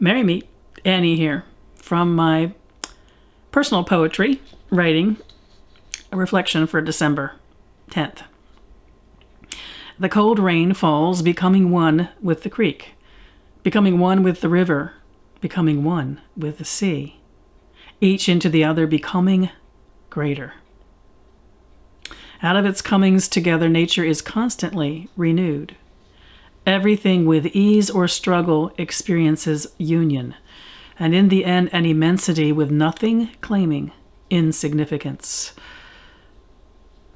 Merry Me, Annie here from my personal poetry writing, a reflection for December 10th. The cold rain falls, becoming one with the creek, becoming one with the river, becoming one with the sea, each into the other becoming greater. Out of its comings together, nature is constantly renewed. Everything with ease or struggle experiences union, and in the end, an immensity with nothing claiming insignificance.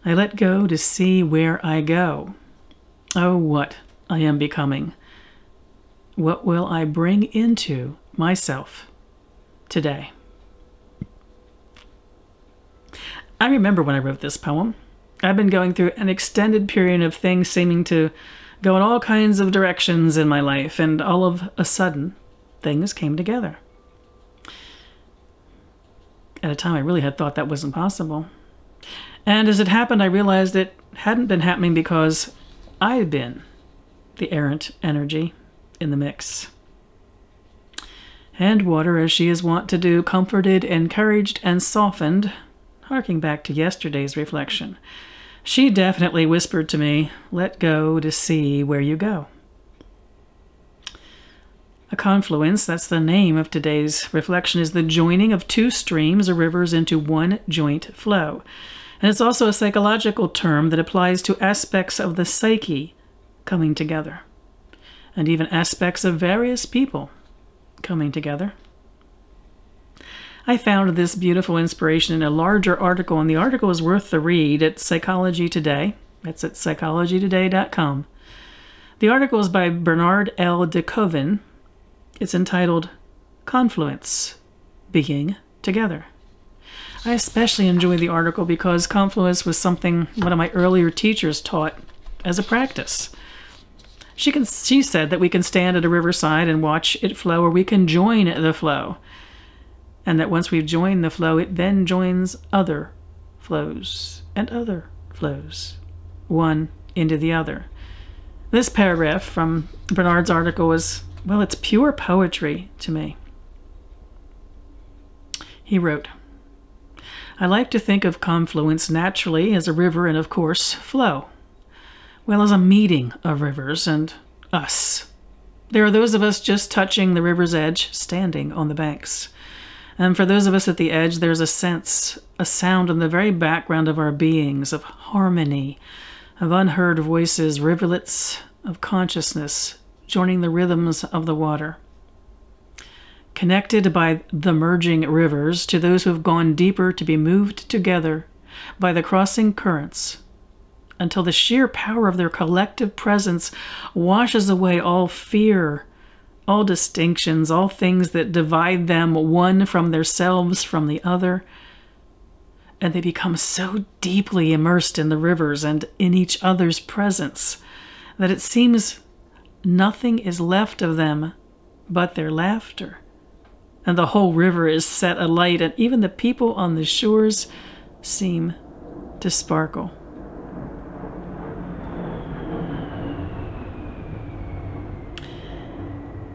I let go to see where I go. Oh, what I am becoming. What will I bring into myself today? I remember when I wrote this poem. I've been going through an extended period of things seeming to go in all kinds of directions in my life, and all of a sudden, things came together. At a time I really had thought that wasn't possible. And as it happened, I realized it hadn't been happening because I had been the errant energy in the mix. And water, as she is wont to do, comforted, encouraged, and softened, harking back to yesterday's reflection. She definitely whispered to me, Let go to see where you go. A confluence, that's the name of today's reflection, is the joining of two streams or rivers into one joint flow. And it's also a psychological term that applies to aspects of the psyche coming together, and even aspects of various people coming together. I found this beautiful inspiration in a larger article, and the article is worth the read at Psychology Today. That's at psychologytoday.com. The article is by Bernard L. de Koven. It's entitled Confluence Being Together. I especially enjoy the article because confluence was something one of my earlier teachers taught as a practice. She, can, she said that we can stand at a riverside and watch it flow, or we can join the flow and that once we've joined the flow, it then joins other flows and other flows, one into the other. This paragraph from Bernard's article was, well, it's pure poetry to me. He wrote, I like to think of confluence naturally as a river and, of course, flow, well as a meeting of rivers and us. There are those of us just touching the river's edge, standing on the banks. And for those of us at the edge, there's a sense, a sound in the very background of our beings, of harmony, of unheard voices, rivulets of consciousness joining the rhythms of the water. Connected by the merging rivers to those who have gone deeper to be moved together by the crossing currents until the sheer power of their collective presence washes away all fear all distinctions, all things that divide them one from themselves from the other. And they become so deeply immersed in the rivers and in each other's presence that it seems nothing is left of them but their laughter. And the whole river is set alight, and even the people on the shores seem to sparkle.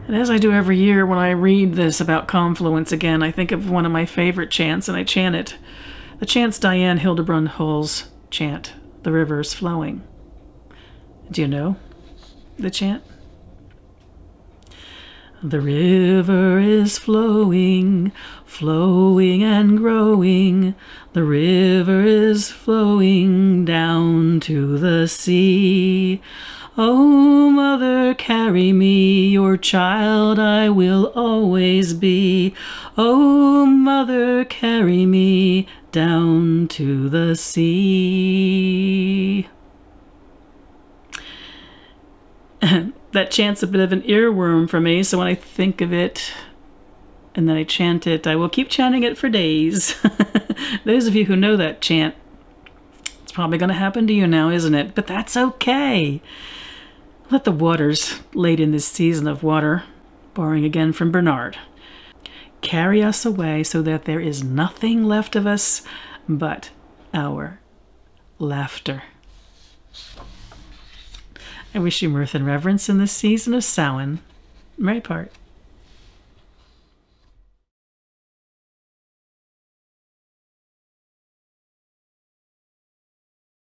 And as I do every year when I read this about confluence again, I think of one of my favorite chants and I chant it. The chant's Diane Hildebrand Hull's chant, The River's Flowing. Do you know the chant? The river is flowing, flowing and growing. The river is flowing down to the sea. Oh, mother, carry me, your child I will always be. Oh, mother, carry me down to the sea. that chant's a bit of an earworm for me, so when I think of it and then I chant it, I will keep chanting it for days. Those of you who know that chant, it's probably going to happen to you now, isn't it? But that's okay. Let the waters, late in this season of water, borrowing again from Bernard, carry us away so that there is nothing left of us but our laughter. I wish you mirth and reverence in this season of Samhain. Merry part.